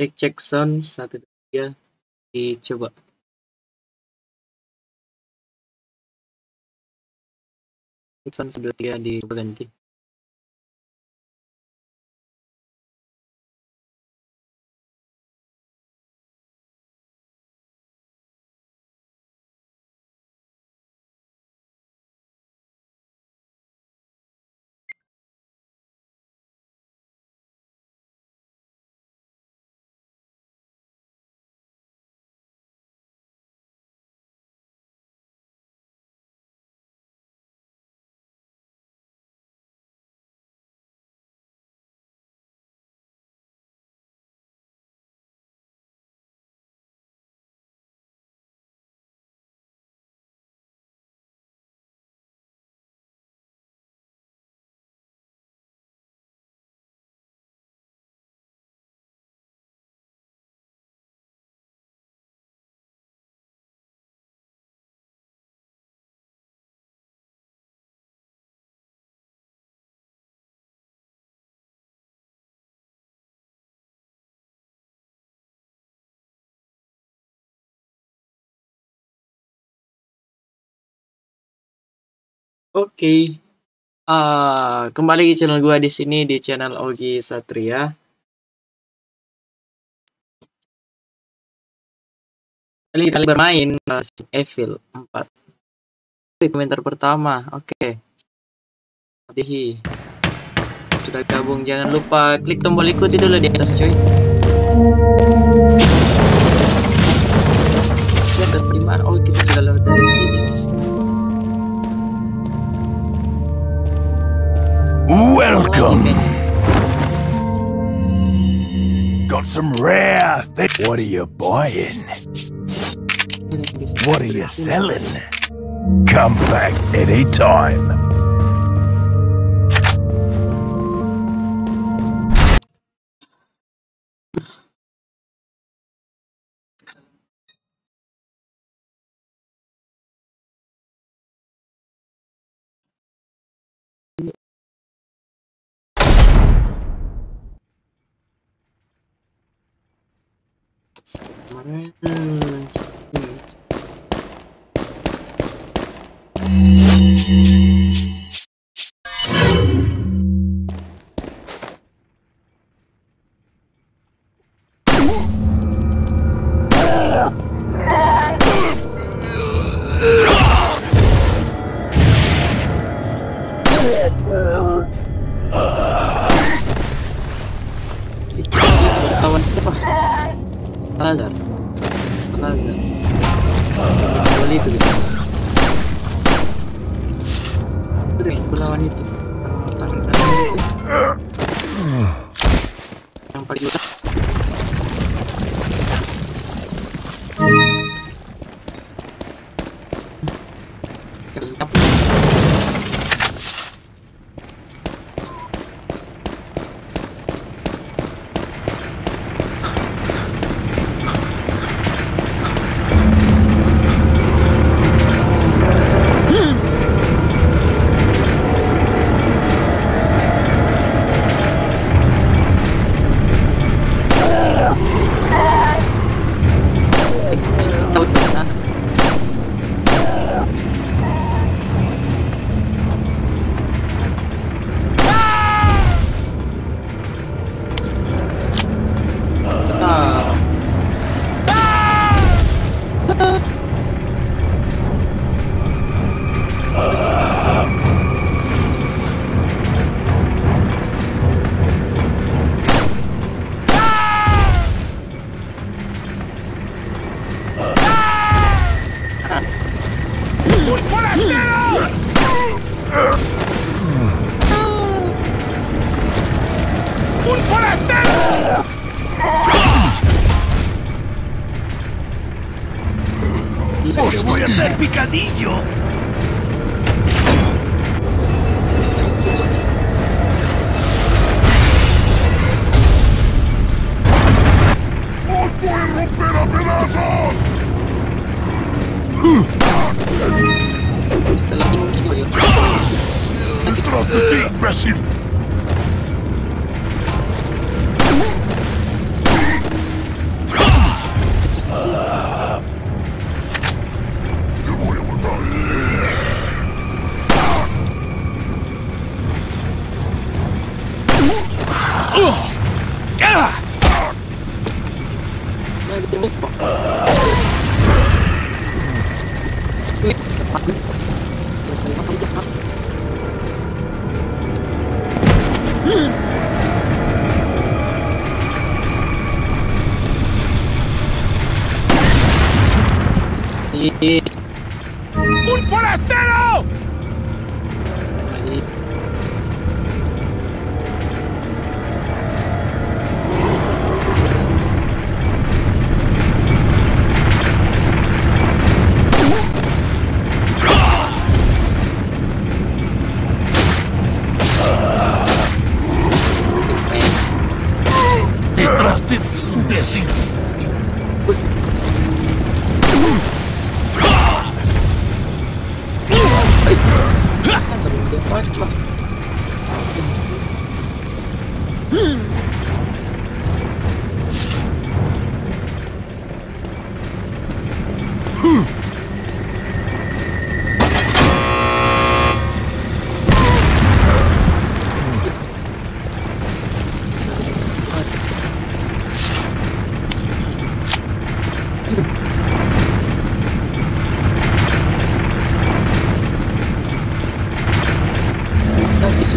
Cek cek sound satu tiga dicoba. Cek sound satu tiga dicoba ganti. Oke. Uh, kembali ke channel gua di sini di channel Ogi Satria. Kali kita bermain uh, Evil 4. Oke, komentar pertama. Oke. Okay. Sudah gabung jangan lupa klik tombol ikuti dulu di atas cuy. Di? Oh, kita sudah lewat dari sini. Welcome. Got some rare things. What are you buying? What are you selling? Come back anytime. Yes.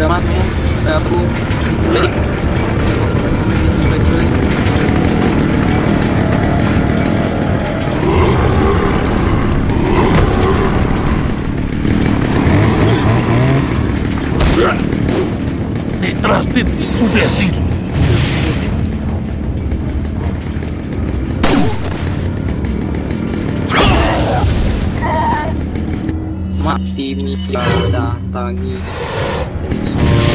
mas aku Detrás de ti, imbécil. Datangi. Thanks.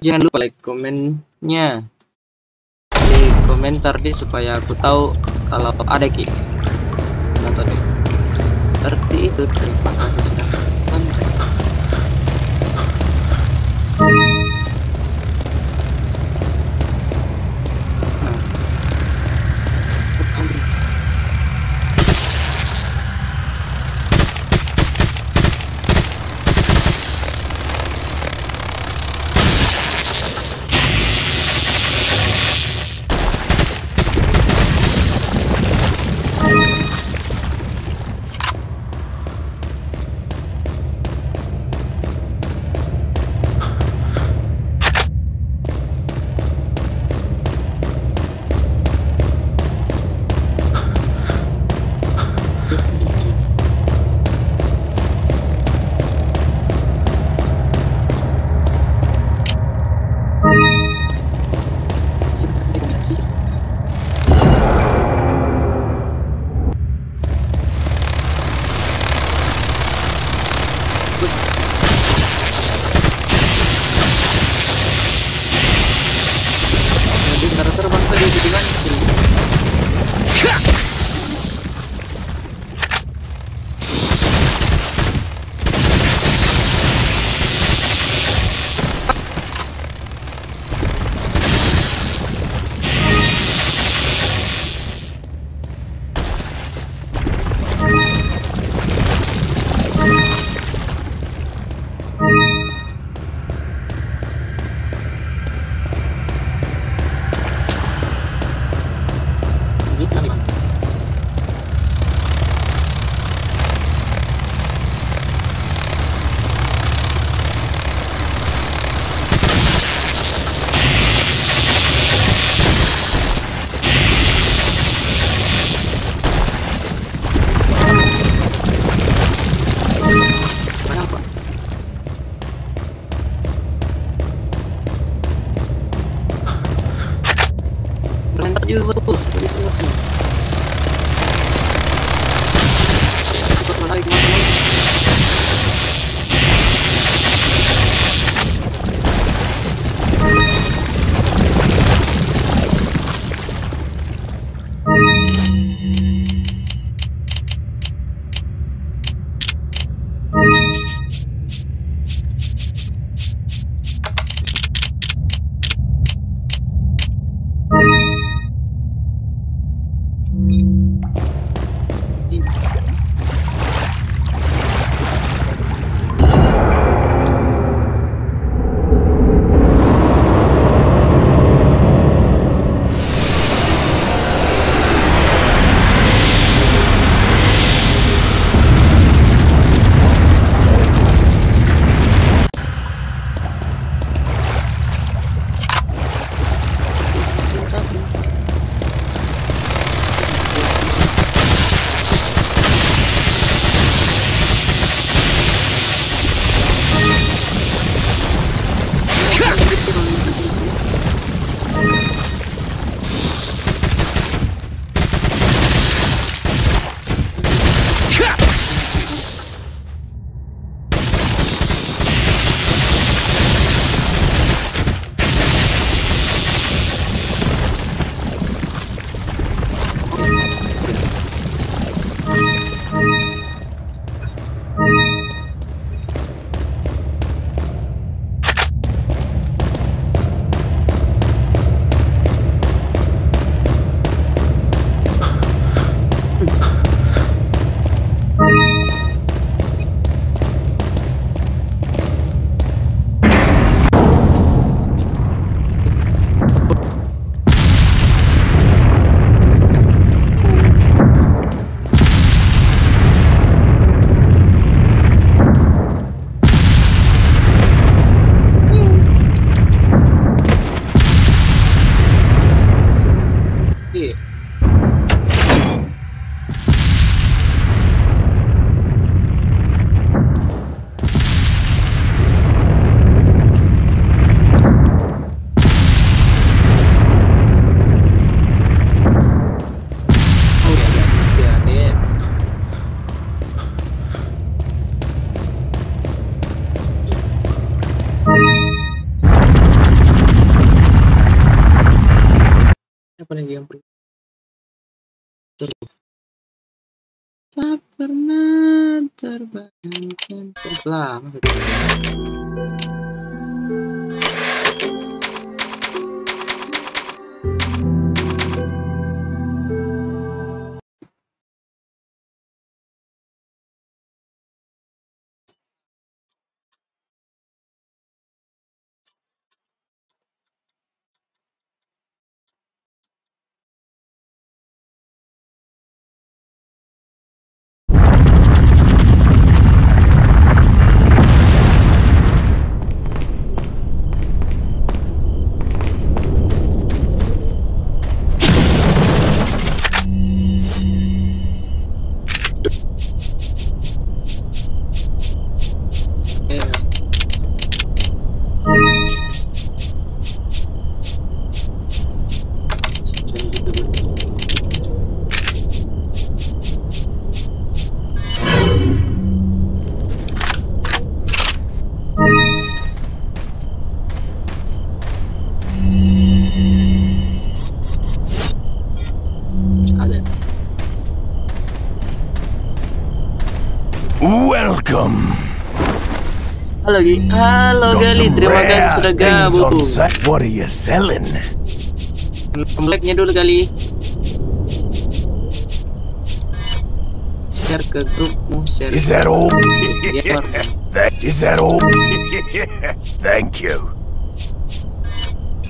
jangan lupa like komennya. Di komentar di supaya aku tahu kalau ada game. Nonton seperti itu. Halo Gi, halo Gali, terima kasih sudah gabung. What are you selling? Blacknya dulu kali. Share ke grupmu, share. Is that all? Is that all? Thank you.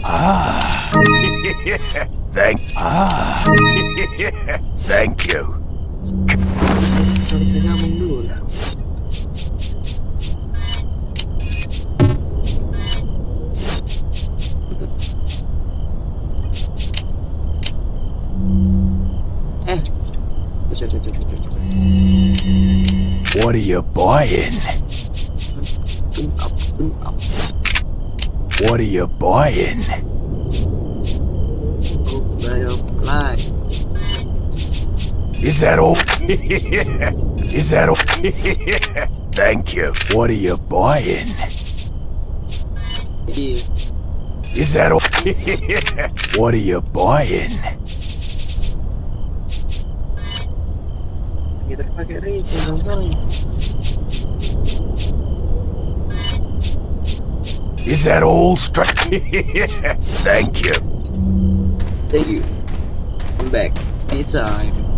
Ah. Thank. Ah. Thank you. Buying? What are you buying? Is that all? Is that all? Thank you. What are you buying? Is that all? what are you buying? kita pakai reach, Is that all straight? Thank you. Thank you. I'm back. Anytime.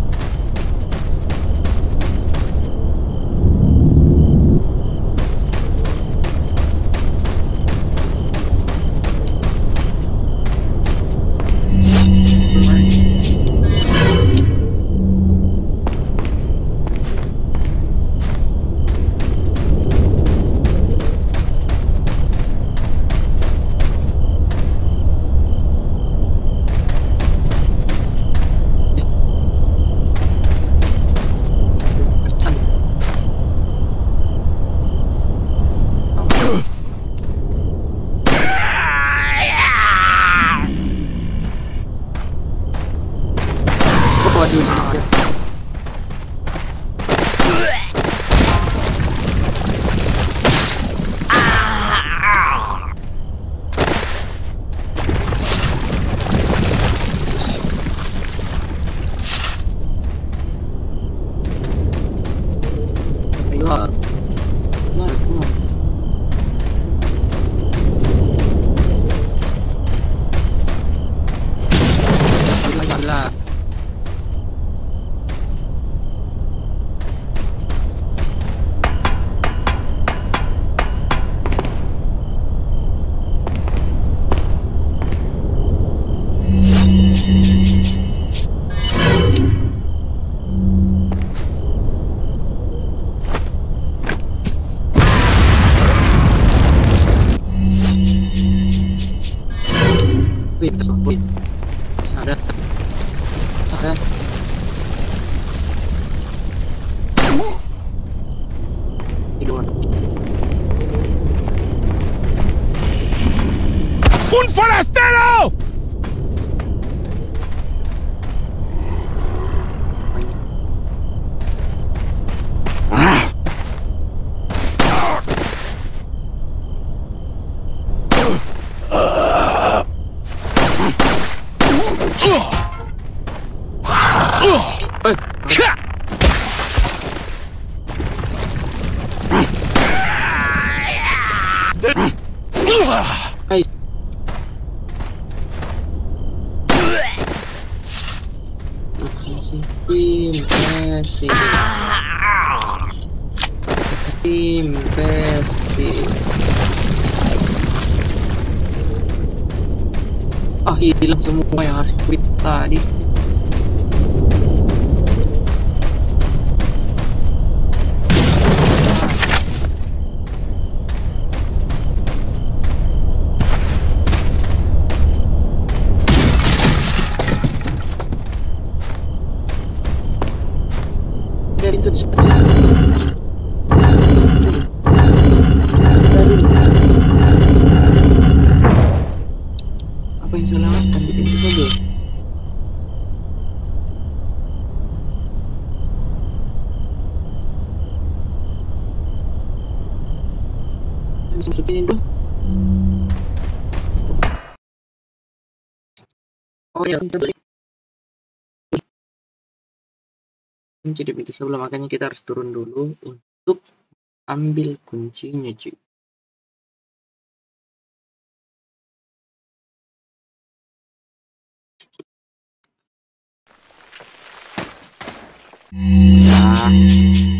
Setindo. Olha, jadi pintu sebelah makanya kita harus turun dulu untuk ambil kuncinya cuy Nah.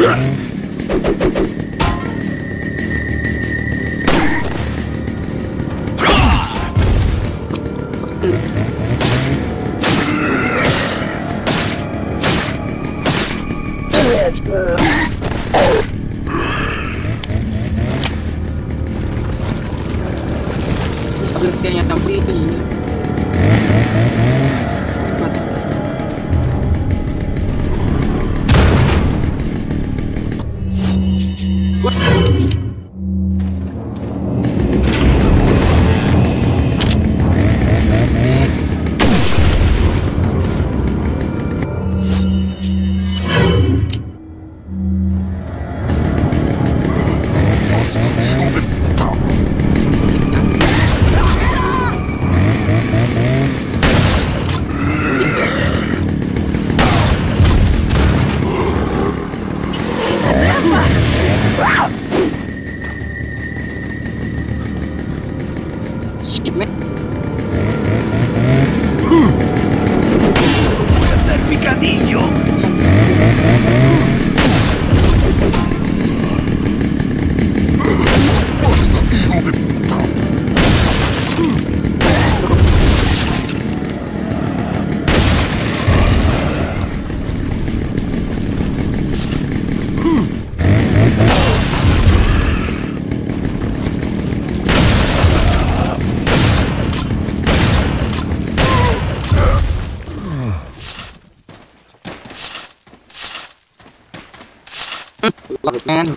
Yeah. love it, man.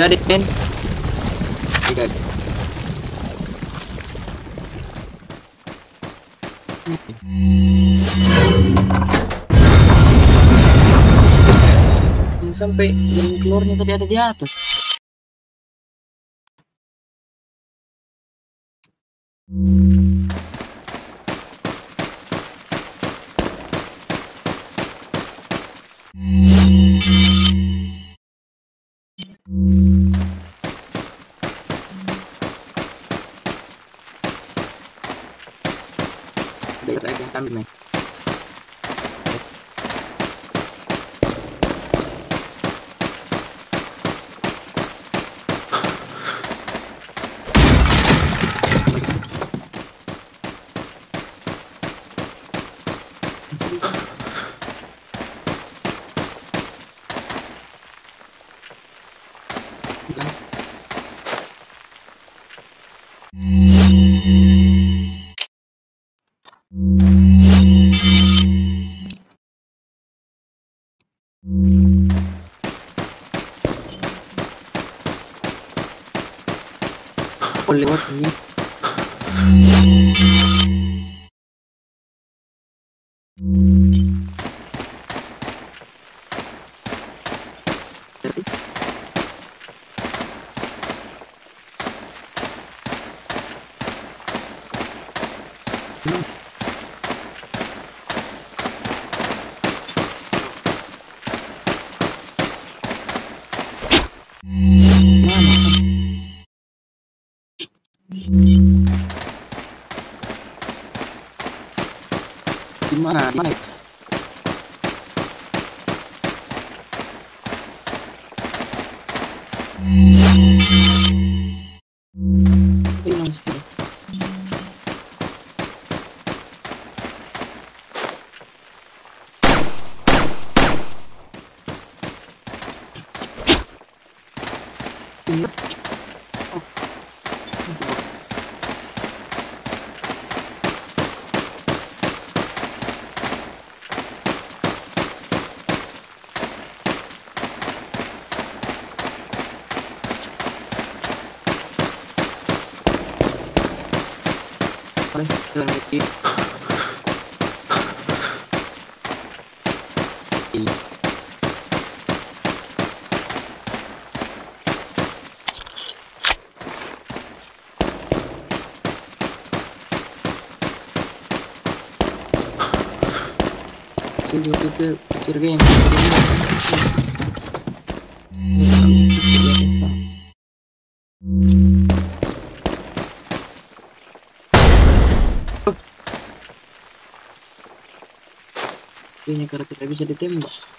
Got it, man. You got it. Yang sampai yang keluarnya tadi ada di atas. thử xem Mana, mana Jadi itu pikir yang Kayaknya bisa ditembak.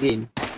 as.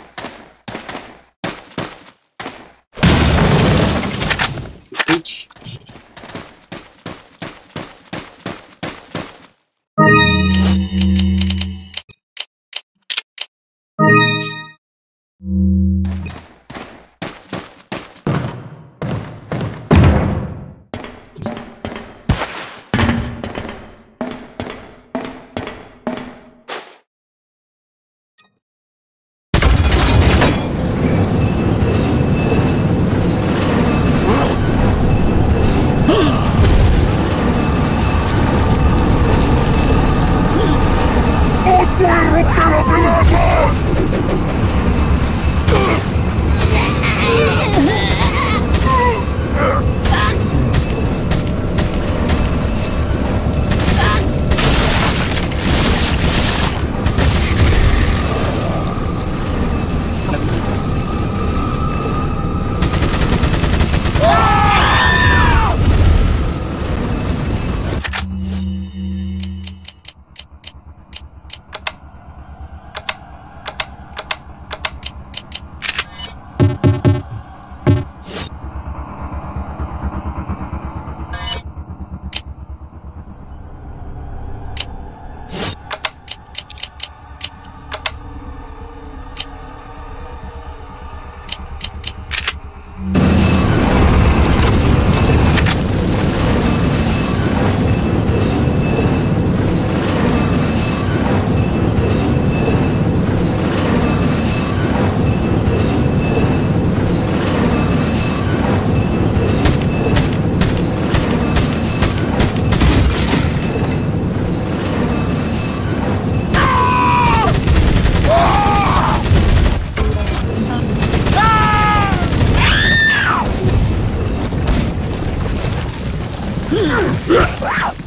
Ah!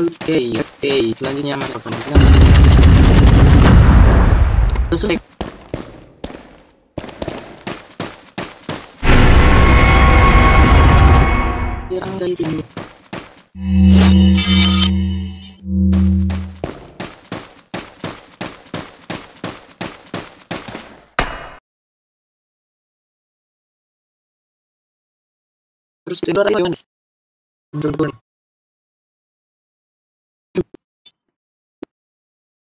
Oke, oke. Selanjutnya mana? Terus selesai. Serang dari timur. Terus kedua lagi gimana? Muncul turun.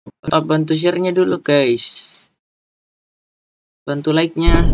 Ah, bantu share-nya dulu guys. Bantu like-nya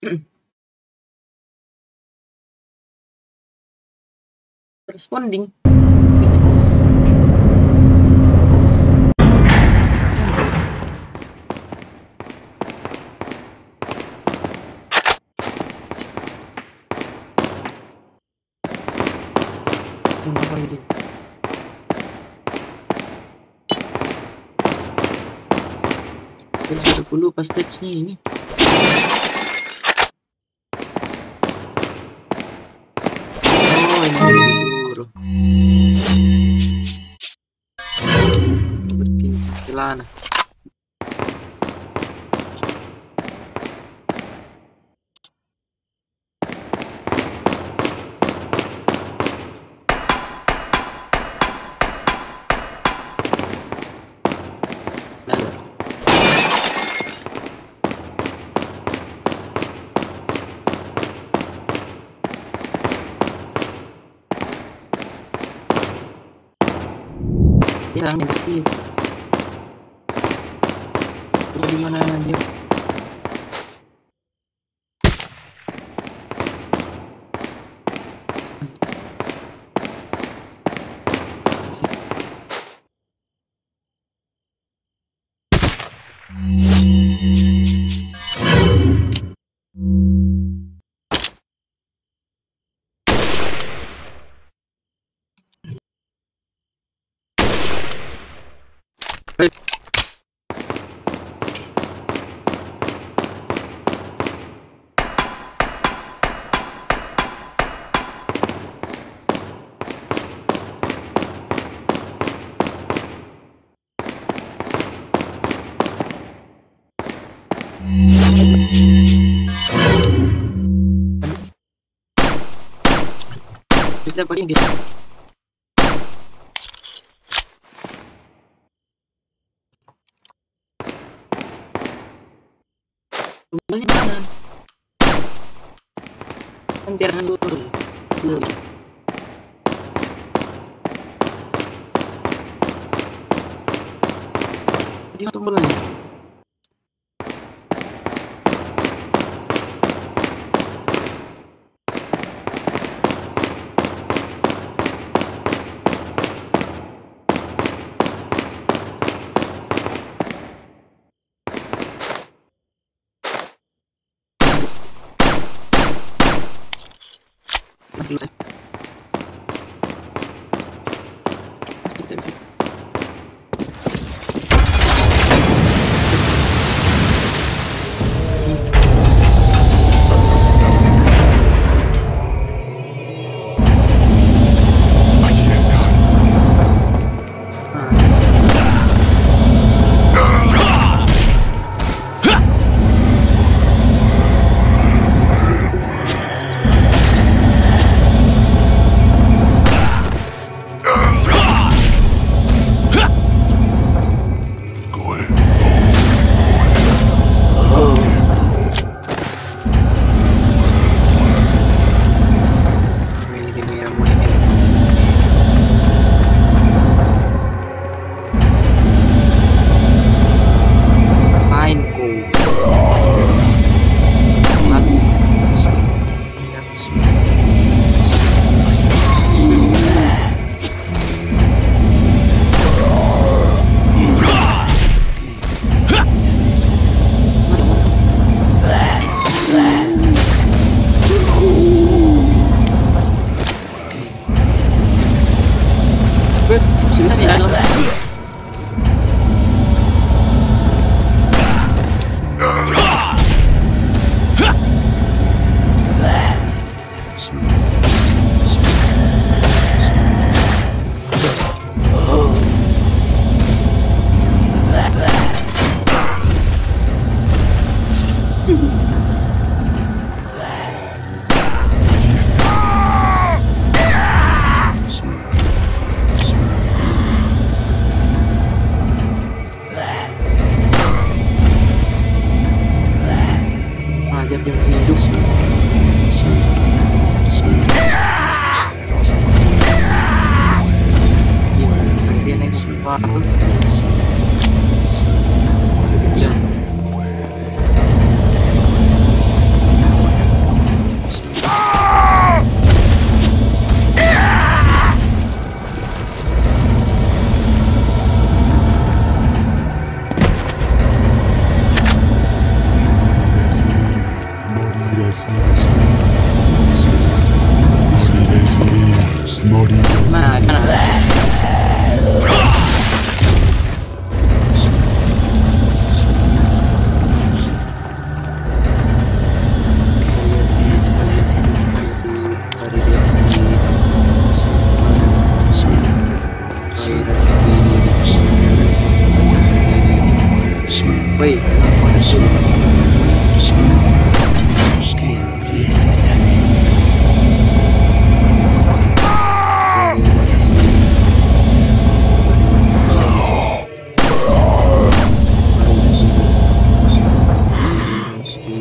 Responding. Sudah dulu pas stage-nya ini. Ладно.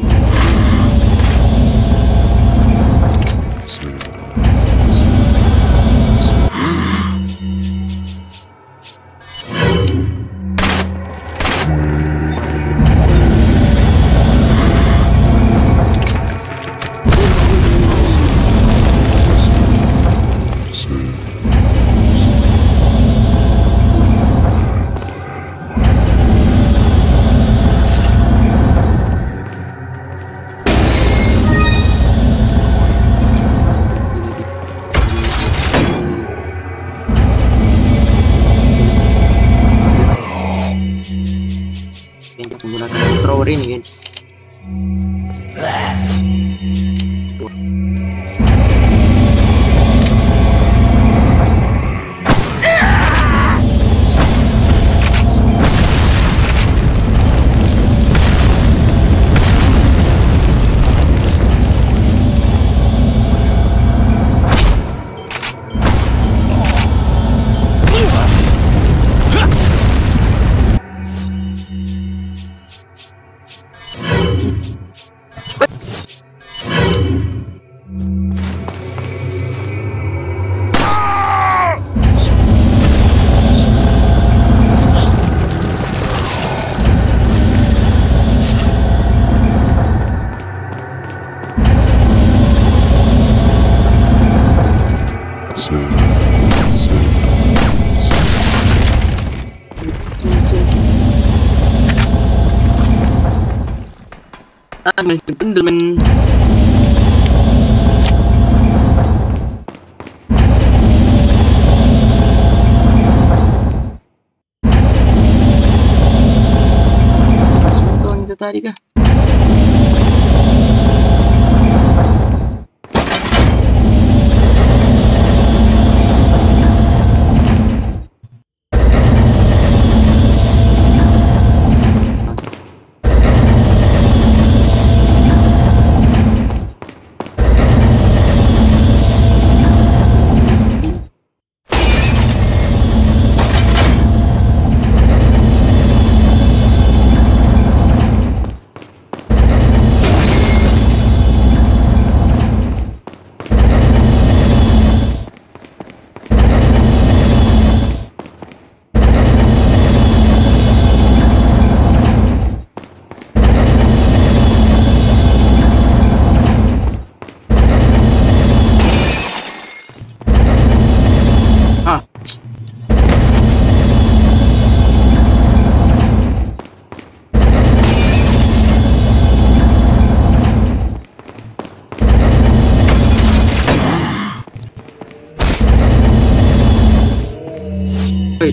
League.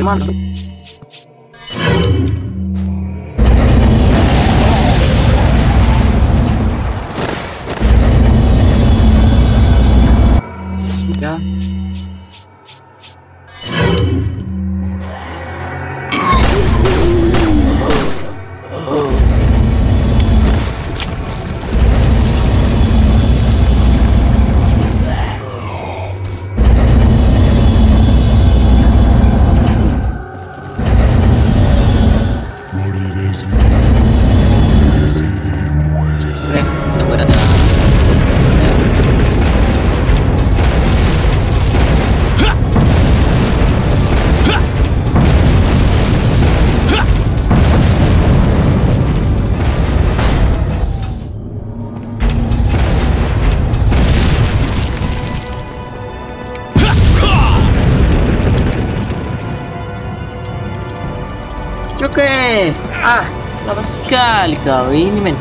Monster. Doreen mình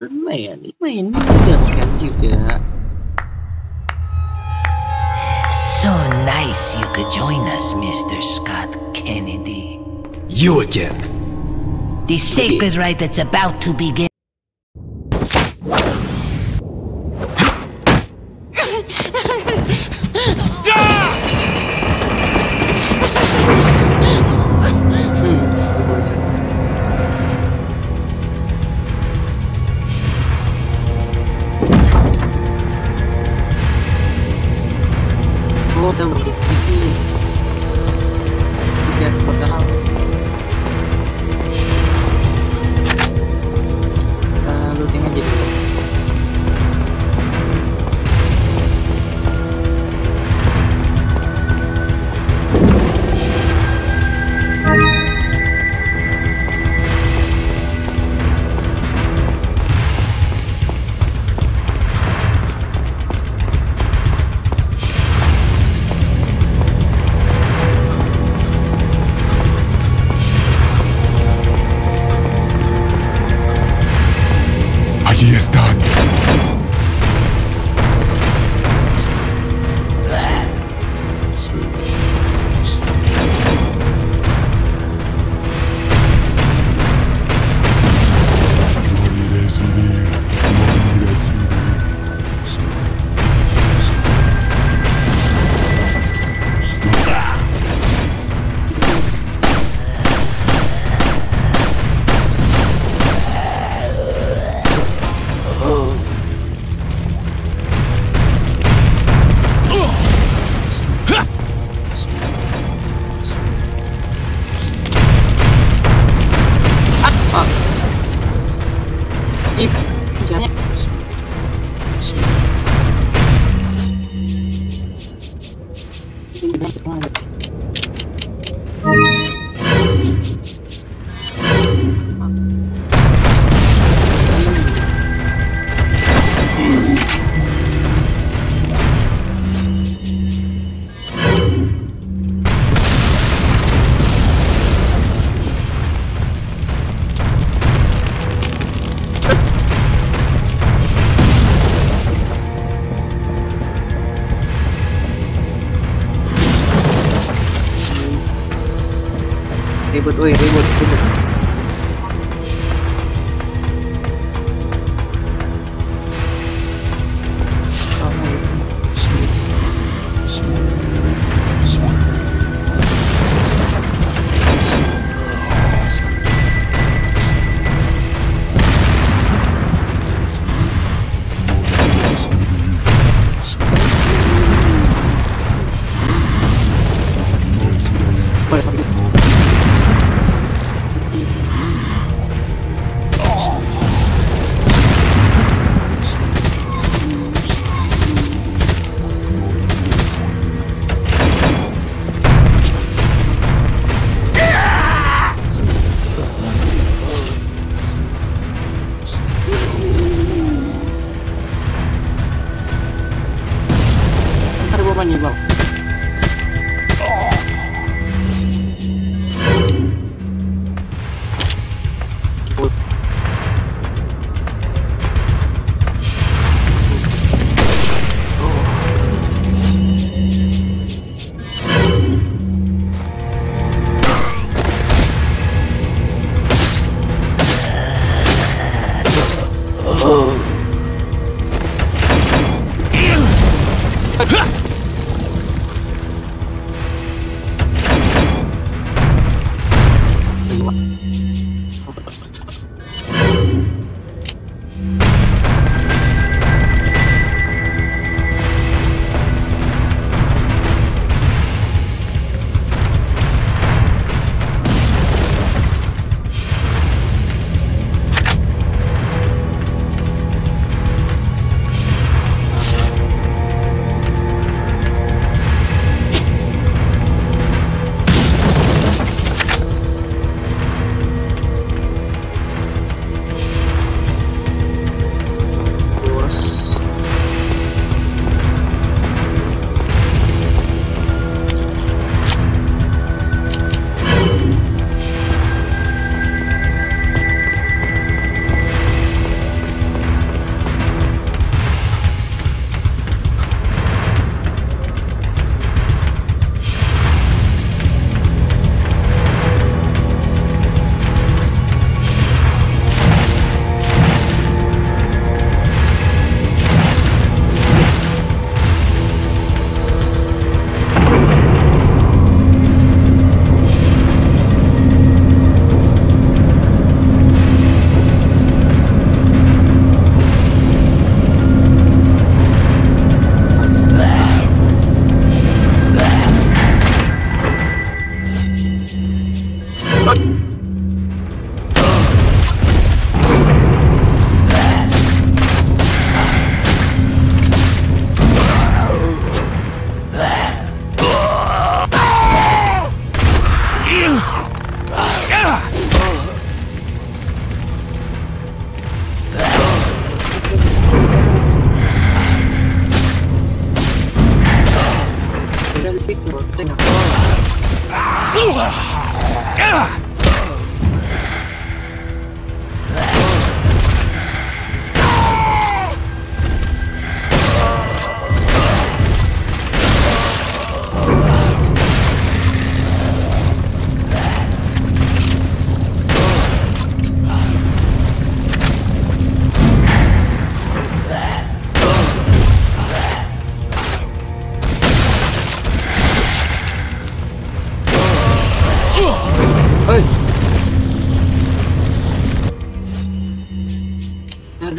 man, you nó được cảm chịu nice you could join us, Mr. Scott Kennedy. You again. The sacred rite that's about to begin.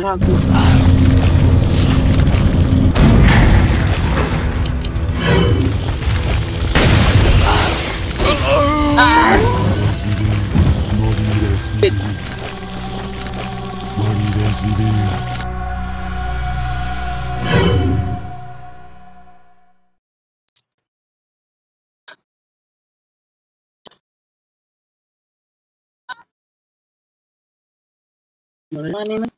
not good. Ah. It. Money, money.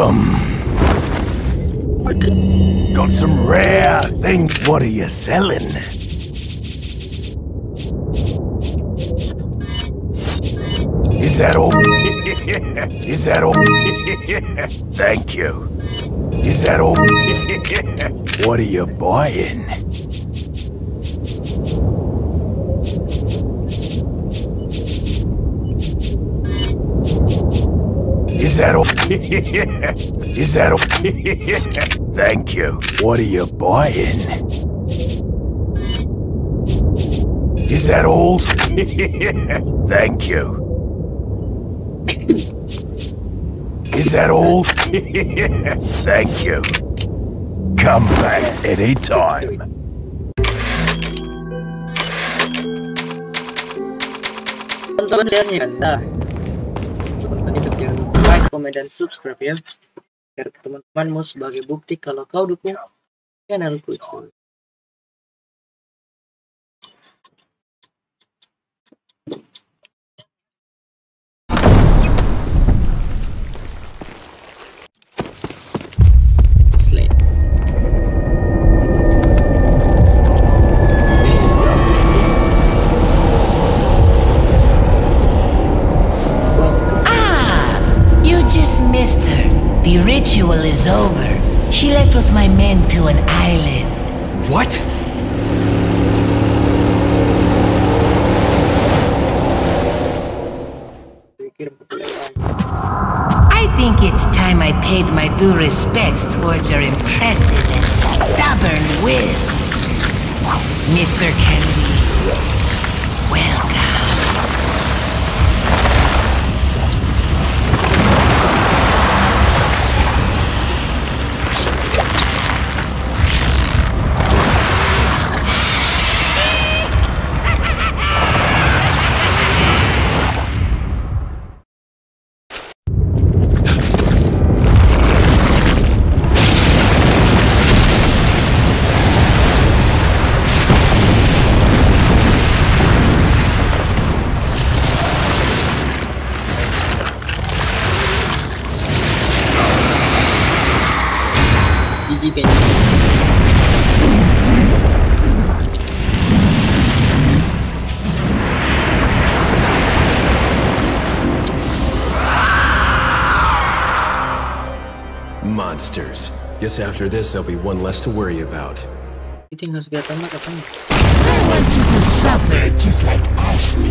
Welcome. Got some rare things. What are you selling? Is that all? Is that all? Thank you. Is that all? what are you buying? That all? Is that all? Thank you. What are you buying? Is that all? Thank you. Is that all? Thank you. Come back anytime. Comment, dan subscribe ya. Biar teman-temanmu sebagai bukti kalau kau dukung channelku cuy. The ritual is over. She left with my men to an island. What? I think it's time I paid my due respects towards your impressive and stubborn will. Mr. Kennedy, welcome. Guess after this, there'll be one less to worry about. Ini tinggal senjata mah katanya. I want you to suffer just like Ashley.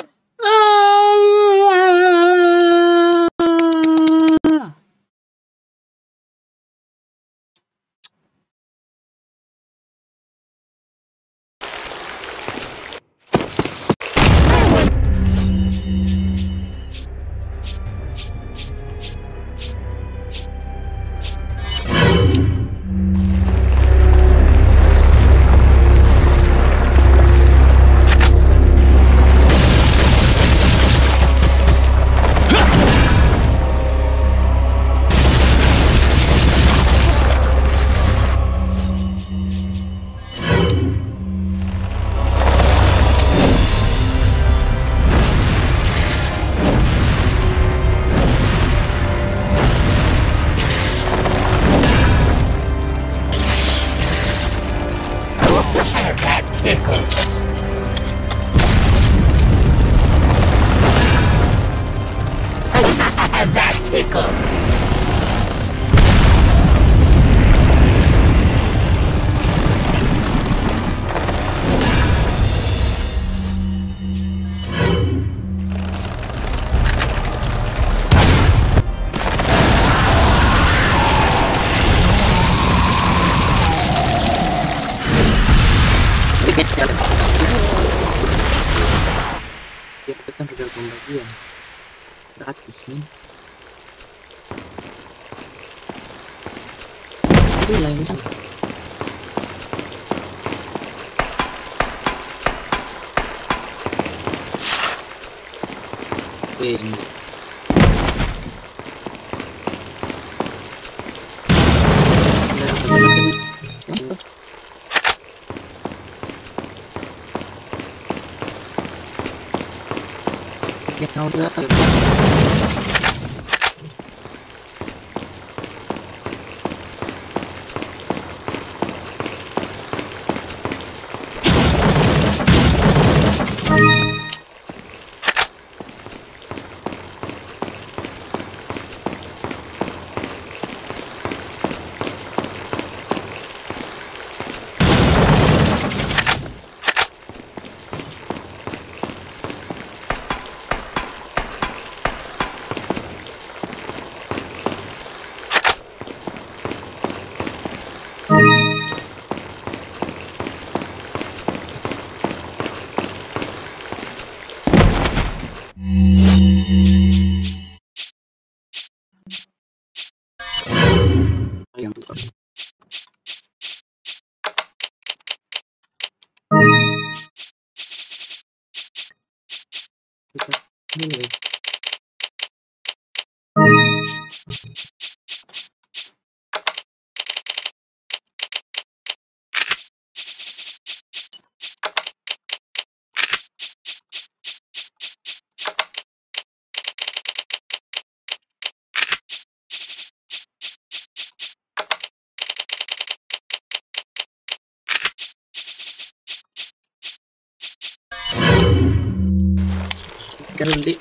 Yeah. Nanti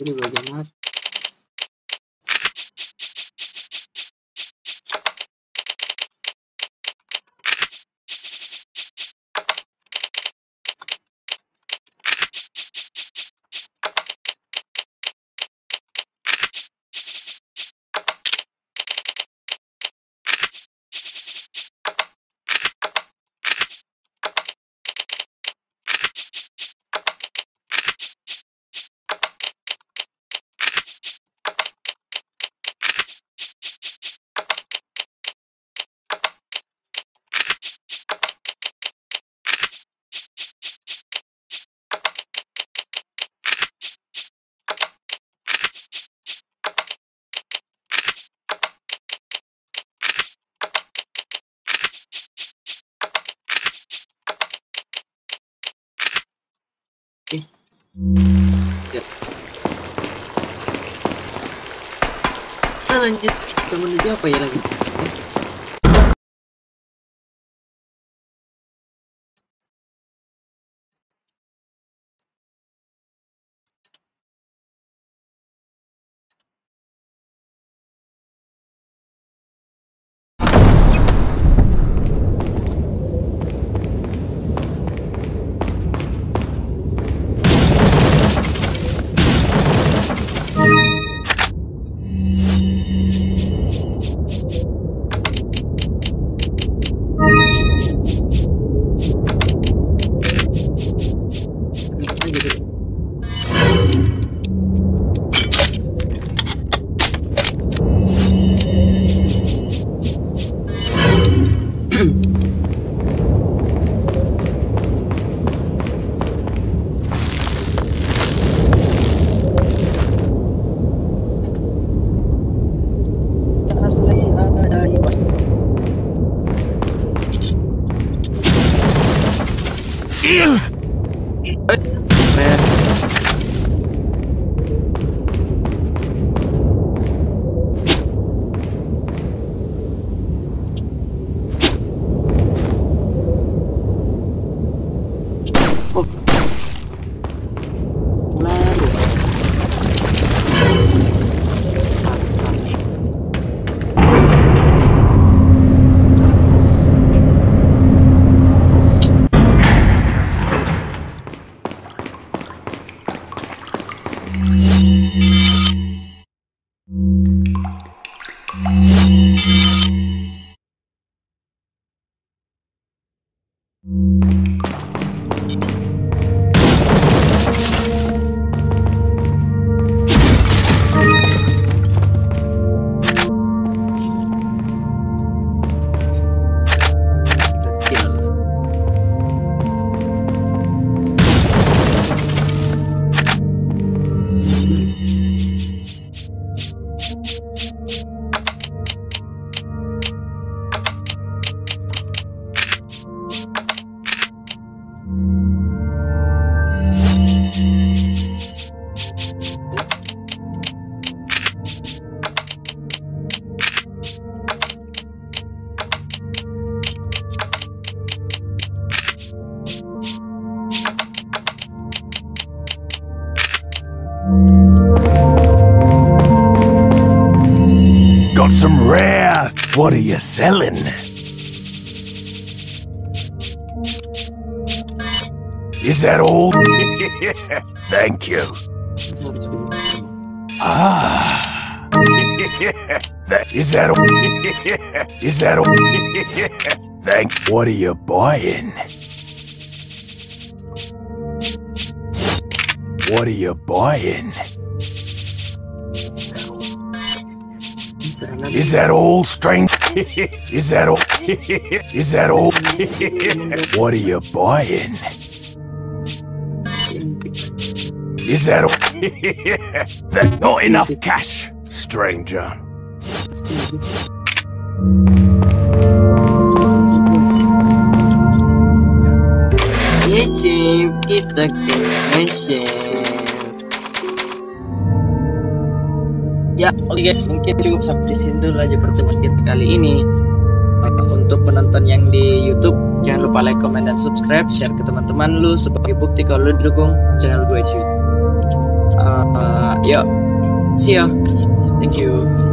ini bagian 飞了 Thank you. Ah. is that all? is that all? Thank. What are you buying? What are you buying? Is that all, strength? Is that all? Is that all? what are you buying? Is that all? that not enough cash, stranger. Nyicip kita ke. Ya, oke guys, mungkin cukup sampai sini dulu aja pertemuan kita kali ini. Untuk penonton yang di YouTube, jangan lupa like, comment, dan subscribe, share ke teman-teman lu sebagai bukti kalau lu dukung channel gue cuy. Uh, yuk, see ya. Thank you.